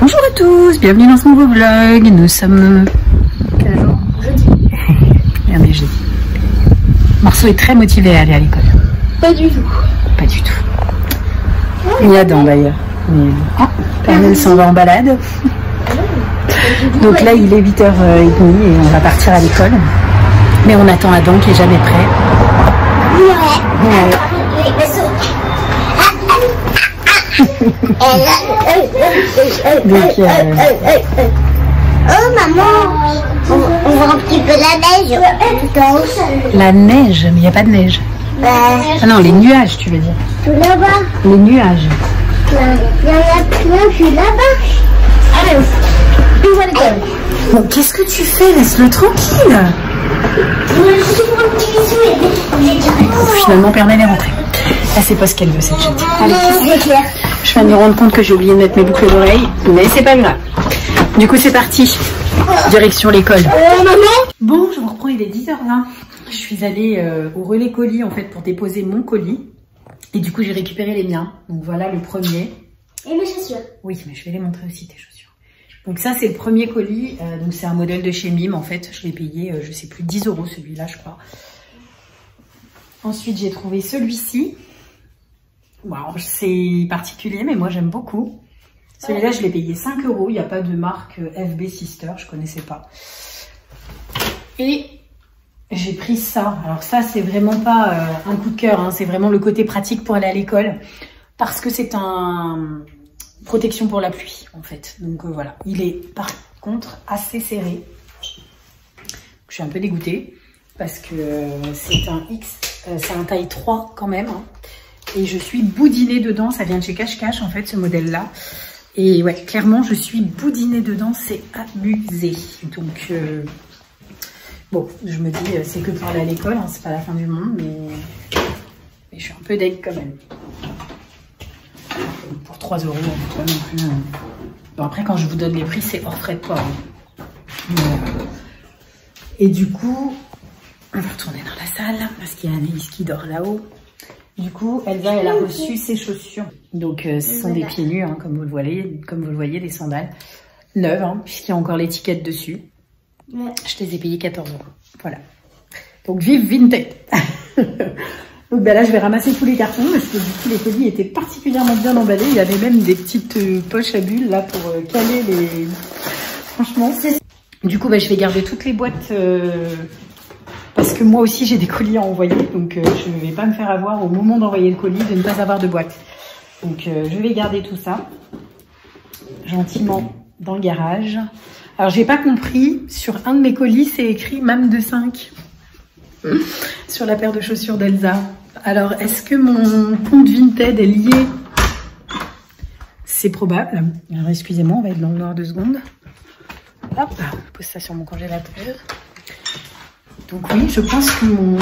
Bonjour à tous, bienvenue dans ce nouveau vlog. Nous sommes quel jour Jeudi. Bien jeudi. Marceau est très motivé à aller à l'école. Pas du tout. Pas du tout. Il y a Adam d'ailleurs. Mais... Ah, Pernel s'en va en balade. Donc là, il est 8h30 et on va partir à l'école. Mais on attend Adam qui est jamais prêt. Ouais. Donc, euh, Oh maman, on, on voit un petit peu la neige tout en haut. la neige, mais il n'y a pas de neige. Bah, Ah non, les nuages, tu veux dire. tout là-bas. Les nuages. Il y en a plein qui là-bas. Allez, on va l'école. Bon, qu'est-ce que tu fais? Laisse-le tranquille. Je Finalement, Pernel est rentrée. Elle sait pas ce qu'elle veut, cette chatte. Allez, c'est clair. Viens de me rendre compte que j'ai oublié de mettre mes boucles d'oreilles, mais c'est pas grave. Du coup, c'est parti. Direction l'école. Oh maman Bon, je vous reprends, il est 10h20. Je suis allée euh, au relais colis, en fait, pour déposer mon colis. Et du coup, j'ai récupéré les miens. Donc voilà le premier. Et mes chaussures. Oui, mais je vais les montrer aussi, tes chaussures. Donc ça, c'est le premier colis. Euh, donc c'est un modèle de chez Mime, en fait. Je l'ai payé, euh, je sais plus, 10 euros celui-là, je crois. Ensuite, j'ai trouvé celui-ci. C'est particulier, mais moi, j'aime beaucoup. Celui-là, je l'ai payé 5 euros. Il n'y a pas de marque euh, FB Sister, je connaissais pas. Et j'ai pris ça. Alors ça, c'est vraiment pas euh, un coup de cœur. hein. C'est vraiment le côté pratique pour aller à l'école. Parce que c'est un protection pour la pluie, en fait. Donc euh, voilà. Il est par contre assez serré. Je suis un peu dégoûtée. Parce que euh, c'est un X, euh, c'est un taille 3 quand même. hein. Et je suis boudinée dedans. Ça vient de chez Cache Cache, en fait, ce modèle-là. Et ouais, clairement, je suis boudinée dedans. C'est abusé. Donc... euh, Bon, je me dis, euh, c'est que pour aller à l'école, hein, c'est pas la fin du monde, mais, je suis un peu deg quand même. Pour 3 euros, pas non plus. hein. Bon, après, quand je vous donne les prix, c'est hors frais de port. hein. Et du coup, on va retourner dans la salle parce qu'il y a Anaïs qui dort là-haut. Du coup, Elsa, elle a reçu ses chaussures. Donc, euh, ce sont des pieds nus, hein, comme vous le voyez, comme vous le voyez, des sandales neuves, hein, puisqu'il y a encore l'étiquette dessus. Ouais. Je les ai payés 14 euros. Voilà. Donc vive Vinted. Donc ben là, je vais ramasser tous les cartons parce que du coup, les colis étaient particulièrement bien emballés. Il y avait même des petites euh, poches à bulles là pour euh, caler les. Franchement. Du coup, ben, je vais garder toutes les boîtes euh, que moi aussi j'ai des colis à envoyer. Donc euh, je ne vais pas me faire avoir au moment d'envoyer le colis de ne pas avoir de boîte. Donc euh, je vais garder tout ça gentiment dans le garage. Alors j'ai pas compris, sur un de mes colis c'est écrit MAM de 5 sur la paire de chaussures d'Elsa. Alors est-ce que mon compte Vinted est lié? C'est probable. Alors excusez-moi, on va être dans le noir deux secondes. Hop, je pose ça sur mon congélateur. Donc oui, je pense que mon,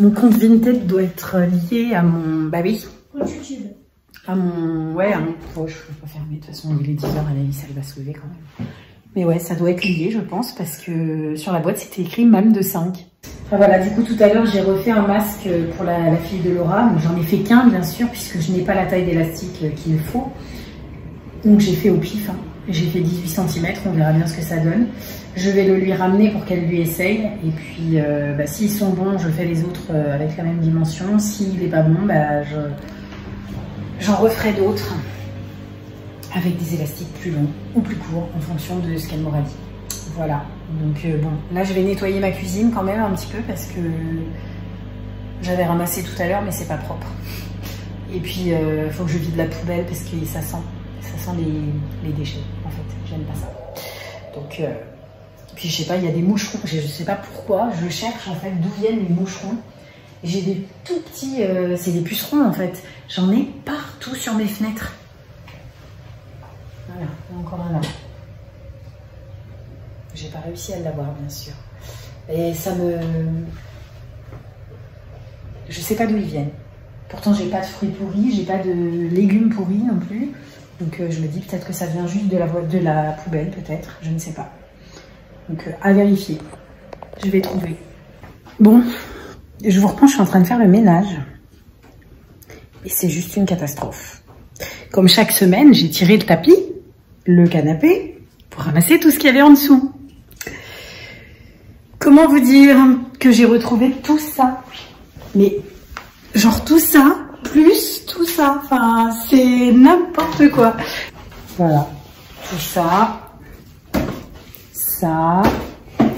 mon compte Vinted doit être lié à mon... Bah oui, YouTube. à mon. Ouais, à mon. Oh, je peux pas fermer, de toute façon, il est 10h, Anaïs, elle va se lever quand même. Mais ouais, ça doit être lié, je pense, parce que sur la boîte, c'était écrit MAM de 5. Enfin voilà, du coup, tout à l'heure, j'ai refait un masque pour la, la fille de Laura. Donc, J'en ai fait qu'un, bien sûr, puisque je n'ai pas la taille d'élastique qu'il faut. Donc, j'ai fait au pif. hein. J'ai fait 18 cm, on verra bien ce que ça donne. Je vais le lui ramener pour qu'elle lui essaye. Et puis, euh, bah, s'ils sont bons, je fais les autres euh, avec la même dimension. S'il n'est pas bon, bah, je, J'en referai d'autres avec des élastiques plus longs ou plus courts en fonction de ce qu'elle m'aura dit. Voilà. Donc euh, bon, là je vais nettoyer ma cuisine quand même un petit peu parce que j'avais ramassé tout à l'heure mais c'est pas propre. Et puis il faut que je vide la poubelle parce que ça sent, ça sent les, déchets. J'aime pas ça. Donc euh, puis je sais pas, il y a des moucherons. Je, sais pas pourquoi. Je cherche en fait d'où viennent les moucherons. J'ai des tout petits, euh, c'est des pucerons en fait. J'en ai partout sur mes fenêtres. Voilà, encore un là. J'ai pas réussi à l'avoir, bien sûr. Et ça me. Je sais pas d'où ils viennent. Pourtant, j'ai pas de fruits pourris, j'ai pas de légumes pourris non plus. Donc, euh, je me dis peut-être que ça vient juste de la, de la poubelle, peut-être. Je ne sais pas. Donc, euh, à vérifier. Je vais trouver. Bon, je vous reprends, je suis en train de faire le ménage. Et c'est juste une catastrophe. comme chaque semaine, j'ai tiré le tapis, le canapé, pour ramasser tout ce qu'il y avait en dessous. Comment vous dire que j'ai retrouvé tout ça? Mais genre tout ça, plus tout ça. Enfin, c'est n'importe quoi. Voilà, tout ça, ça.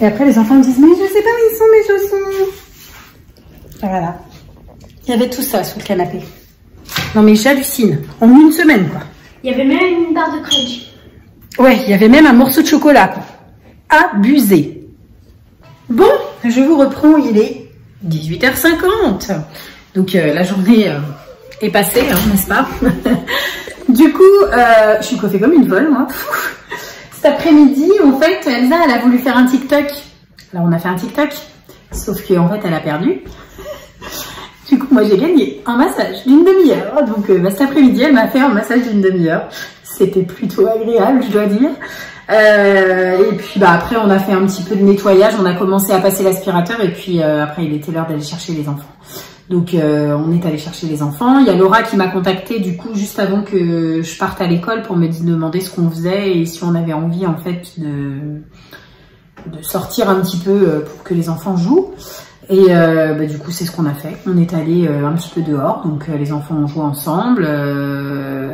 Et après, les enfants me disent, mais je sais pas où ils sont mes chaussons. Voilà. Il y avait tout ça sous le canapé. Non mais j'hallucine. En une semaine, quoi. Il y avait même une barre de crédit. Ouais, il y avait même un morceau de chocolat, quoi. Abusé. Bon, je vous reprends, il est 18h50. Donc euh, la journée euh, est passée, hein, n'est-ce pas Du coup, euh, je suis coiffée comme une folle, moi. Cet après-midi, en fait, Elsa, elle a voulu faire un TikTok. Alors on a fait un TikTok, sauf qu'en fait, elle a perdu. Du coup, moi, j'ai gagné un massage d'une demi-heure. Donc, bah, cet après-midi, elle m'a fait un massage d'une demi-heure. C'était plutôt agréable, je dois dire. Et puis, bah, après, on a fait un petit peu de nettoyage. On a commencé à passer l'aspirateur. Et puis, après, il était l'heure d'aller chercher les enfants. Donc, euh, on est allé chercher les enfants. Il y a Laura qui m'a contacté, du coup, juste avant que je parte à l'école pour me demander ce qu'on faisait et si on avait envie, en fait, de, de sortir un petit peu euh, pour que les enfants jouent. Et euh, bah, du coup, c'est ce qu'on a fait. On est allé euh, un petit peu dehors, donc les enfants ont joué ensemble.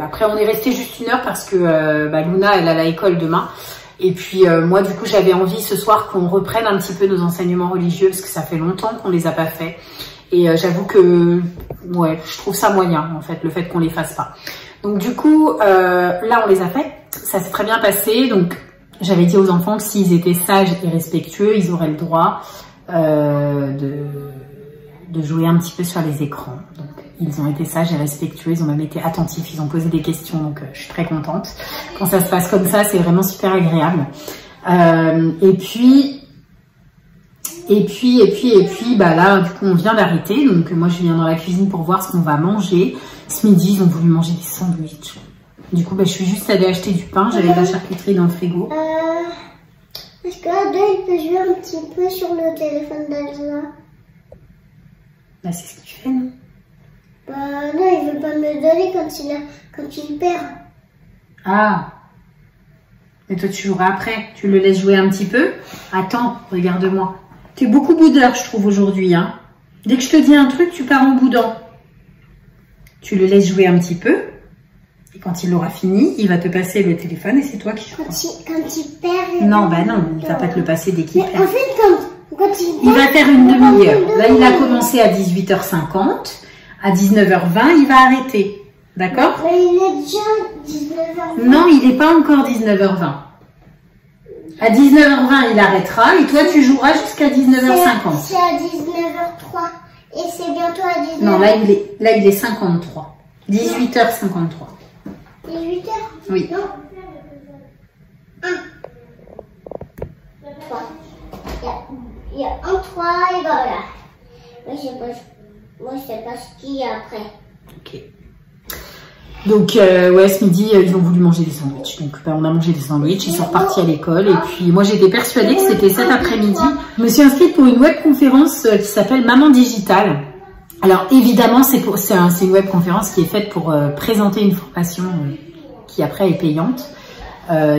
Après, on est resté juste une heure parce que bah, Luna, elle a l'école demain. Et puis moi, du coup, j'avais envie ce soir qu'on reprenne un petit peu nos enseignements religieux parce que ça fait longtemps qu'on les a pas fait. Et j'avoue que, ouais, je trouve ça moyen en fait, le fait qu'on les fasse pas. Donc du coup, là, on les a fait. Ça s'est très bien passé. Donc j'avais dit aux enfants que s'ils étaient sages et respectueux, ils auraient le droit euh, de, de jouer un petit peu sur les écrans. Donc, ils ont été sages et respectueux, ils ont même été attentifs, ils ont posé des questions, donc euh, je suis très contente. Quand ça se passe comme ça, c'est vraiment super agréable. Euh, et puis, et puis, et puis, et puis, bah là, du coup, on vient d'arrêter. Donc, moi, je viens dans la cuisine pour voir ce qu'on va manger. Ce midi, ils ont voulu manger des sandwichs. Du coup, bah, je suis juste allée acheter du pain. J'avais de la charcuterie dans le frigo. Euh, Est-ce que Ada, il peut jouer un petit peu sur le téléphone d'Elsa Bah, c'est ce qu'il fait, non? Bah non, il veut pas me le donner quand il, a, quand il perd. Ah Mais toi, tu joueras après. Tu le laisses jouer un petit peu? Attends, regarde-moi. Tu es beaucoup boudeur, je trouve, aujourd'hui. Hein Dès que je te dis un truc, tu pars en boudant. Tu le laisses jouer un petit peu. Et quand il aura fini, il va te passer le téléphone et c'est toi qui joueras. Quand il, quand il perd. il Non, bah pas non, il va pas te le passer dès qu'il en perd. fait, quand, quand il Il perd, va faire une il va demi-heure. Là, il a commencé à 18h50. À 19h20, il va arrêter. D'accord? Mais il est déjà 19h. Non, il n'est pas encore 19h20. À 19h20, il arrêtera et toi, tu joueras jusqu'à 19h50. C'est à 19h03. Et c'est bientôt à 19h. Non, là, il est, là, il est 53. 18h53. 18h Oui. Non. 1. 3. Il y a, il y a un 3 et voilà. Moi, je sais pas, moi, je sais pas ce qu'il y a après. Ok. Donc, euh, ouais, ce midi, euh, ils ont voulu manger des sandwichs. Donc, bah, on a mangé des sandwichs, ils sont repartis à l'école. Et puis, moi, j'étais persuadée que c'était cet après-midi. Je me suis inscrite pour une webconférence euh, qui s'appelle Maman Digitale. Alors, évidemment, c'est pour, c'est un- c'est une webconférence qui est faite pour euh, présenter une formation qui, après, est payante,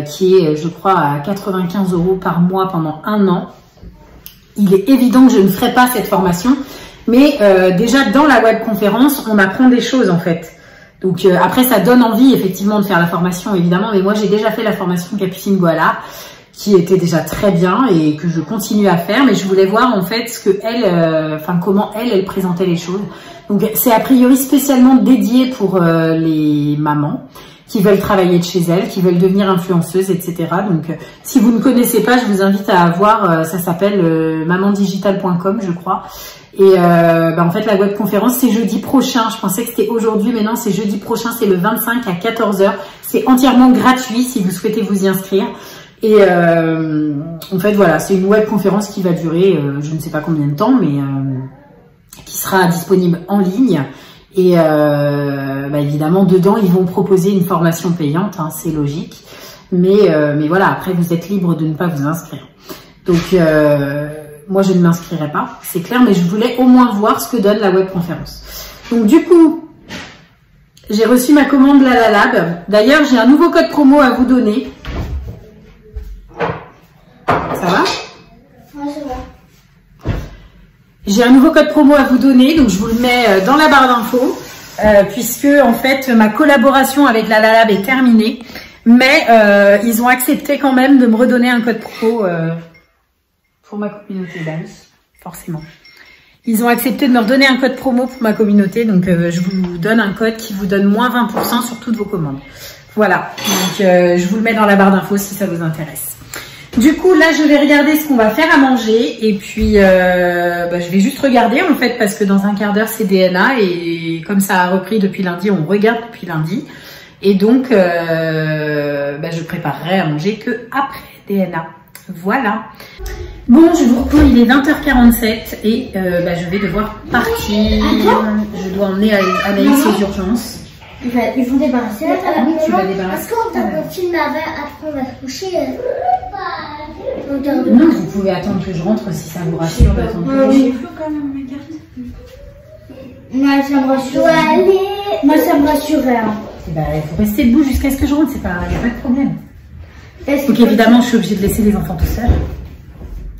qui est, je crois, à 95 euros par mois pendant un an. Il est évident que je ne ferai pas cette formation, mais déjà dans la webconférence, on apprend des choses en fait. Donc euh, après, ça donne envie effectivement de faire la formation, évidemment, mais moi j'ai déjà fait la formation Capucine Goala, qui était déjà très bien et que je continue à faire, mais je voulais voir en fait ce que elle, euh, enfin comment elle, elle présentait les choses. Donc c'est a priori spécialement dédié pour euh, les mamans qui veulent travailler de chez elles, qui veulent devenir influenceuses, etc. Donc, euh, si vous ne connaissez pas, je vous invite à voir. euh, ça s'appelle euh, mamandigital.com, je crois. Et bah, en fait, la webconférence, c'est jeudi prochain. Je pensais que c'était aujourd'hui, mais non, c'est jeudi prochain. C'est le 25 à 14h. C'est entièrement gratuit si vous souhaitez vous y inscrire. Et en fait, voilà, c'est une webconférence qui va durer, je ne sais pas combien de temps, mais qui sera disponible en ligne. Et euh, bah, évidemment, dedans, ils vont proposer une formation payante, hein, c'est logique. Mais, euh, mais voilà, après, vous êtes libre de ne pas vous inscrire. Donc, euh, moi, je ne m'inscrirai pas, c'est clair, mais je voulais au moins voir ce que donne la webconférence. Donc, du coup, J'ai reçu ma commande La La Lab. D'ailleurs, j'ai un nouveau code promo à vous donner. Ça va Ouais, c'est bon. J'ai un nouveau code promo à vous donner, donc je vous le mets euh, dans la barre d'infos, euh, puisque en fait ma collaboration avec la Lalab est terminée, mais euh, ils ont accepté quand même de me redonner un code pro euh, pour ma communauté d'amis, forcément. Ils ont accepté de me redonner un code promo pour ma communauté, donc euh, je vous donne un code qui vous donne moins 20% sur toutes vos commandes. Voilà, donc euh, je vous le mets dans la barre d'infos si ça vous intéresse. Du coup, là, je vais regarder ce qu'on va faire à manger et puis euh, bah, je vais juste regarder en fait parce que dans un quart d'heure c'est DNA et comme ça a repris depuis lundi, on regarde depuis lundi et donc euh, bah, je préparerai à manger que après DNA. Voilà. Bon, je vous reprends, il est 20h47 et euh, bah, je vais devoir partir. Je dois emmener Anaïs aux urgences. Ils vont- Ils vont débarrasser la table. Oui, tu vas débarrasser Est-ce qu'on table. peut filmer avec, après on va se coucher euh, Non, vous pouvez attendre que je rentre si ça vous rassure d'attendre que je Oui. Moi, ça me rassure. Moi, ça me rassurait. Hein. Eh ben, il faut rester debout jusqu'à ce que je rentre, c'est pas, y a pas de problème. Donc évidemment, je suis obligée de laisser les enfants tout seuls,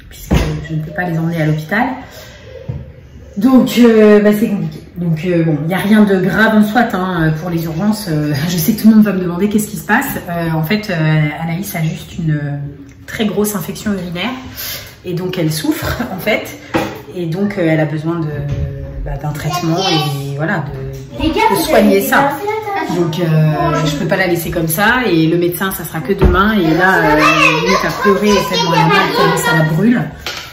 puisque je ne peux pas les emmener à l'hôpital. Donc, euh, bah, c'est compliqué. Donc, euh, bon, il n'y a rien de grave en soit hein, pour les urgences. Euh, je sais que tout le monde va me demander qu'est-ce qui se passe. Euh, en fait, euh, Anaïs a juste une très grosse infection urinaire, et donc elle souffre, en fait. Et donc, elle a besoin de, bah, d'un traitement et voilà, de, Les gars, de vous soigner ça. Donc euh, je peux pas la laisser comme ça et le médecin ça sera que demain et là euh, elle pleurer tellement elle a mal ça la brûle.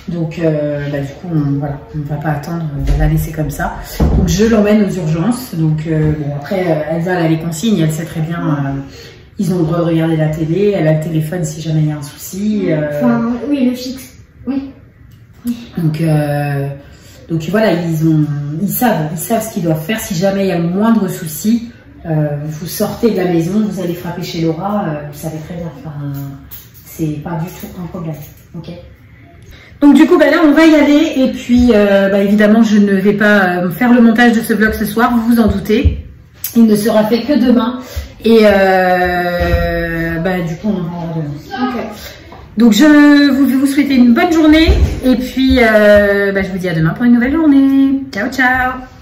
Donc euh, bah, du coup on, voilà on va pas attendre de la laisser comme ça. Donc je l'emmène aux urgences. Donc euh, bon après euh, Elsa elle a les consignes elle sait très bien euh, ils ont le droit de regarder la télé elle a le téléphone si jamais il y a un souci. Enfin, oui, le fixe. Oui. donc, donc voilà, ils ont, ils savent, ils savent ce qu'ils doivent faire. Si jamais il y a le moindre souci, vous sortez de la maison, vous allez frapper chez Laura, vous savez très bien. Enfin, c'est pas du tout un problème. Ok. Donc du coup, bah là, on va y aller. Et puis, euh, bah, évidemment, je ne vais pas euh, faire le montage de ce vlog ce soir. Vous vous en doutez. Il ne sera fait que demain. Et euh, bah, du coup, on en demain. Donc je vous, vous souhaite une bonne journée et puis bah, je vous dis à demain pour une nouvelle journée. Ciao ciao